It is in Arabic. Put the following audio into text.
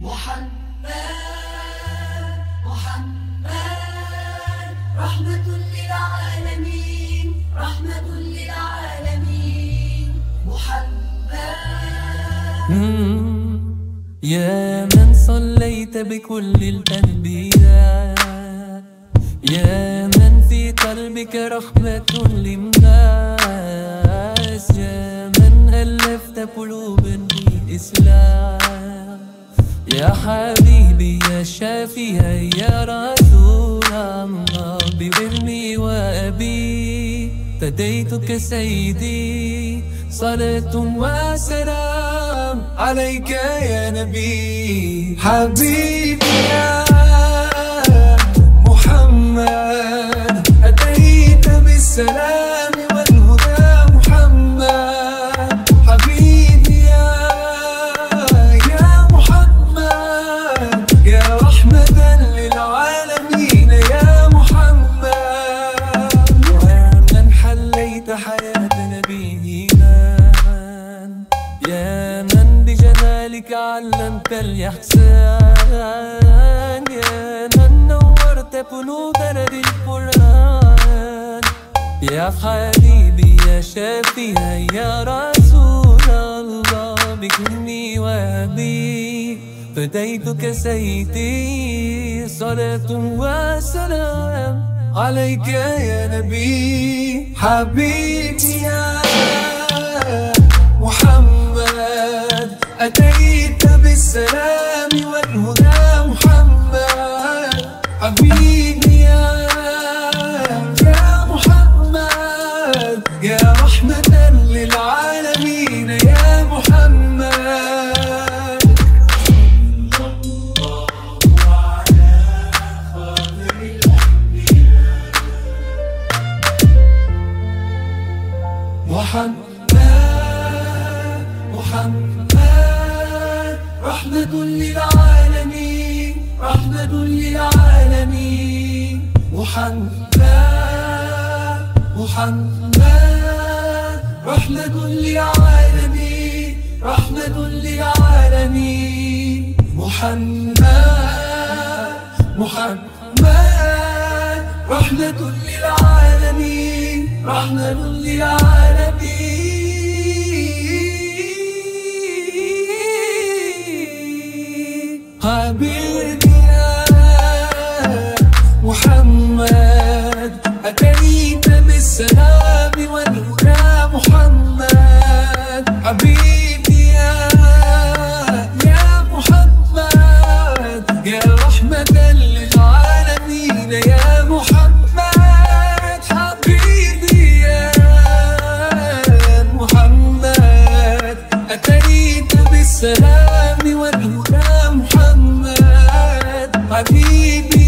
محمد محمد رحمة للعالمين رحمة للعالمين. محمد. يا من صليت بكل الأنبياء يا من في قلبك رحمة للناس. يا من ألفت قلوبا بالإسلام يا حبيبي يا شافي يا رسول الله. بأمي وأبي فديتك سيدي. صلاة وسلام عليك يا نبي. حبيبي يا علمت الإحسان يا من نورت قلوبنا بالقرآن يا حبيبي يا شافي يا رسول الله بكني وأبي فديتك سيدي صلاة وسلام عليك يا نبي. حبيبي يا بالسلام والهدى محمد. حبيبي يا يا محمد. يا رحمة للعالمين يا محمد. محمد محمد. رحمة للعالمين رحمة للعالمين. محمد محمد رحمة للعالمين رحمة للعالمين. محمد محمد رحمة للعالمين رحمة للعالمين. محمد. أتيت بالسلام والهدى محمد. حبيبي يا يا محمد. يا رحمة للعالمين يا محمد. حبيبي يا محمد. أتيت بالسلام والهدى محمد. حبيبي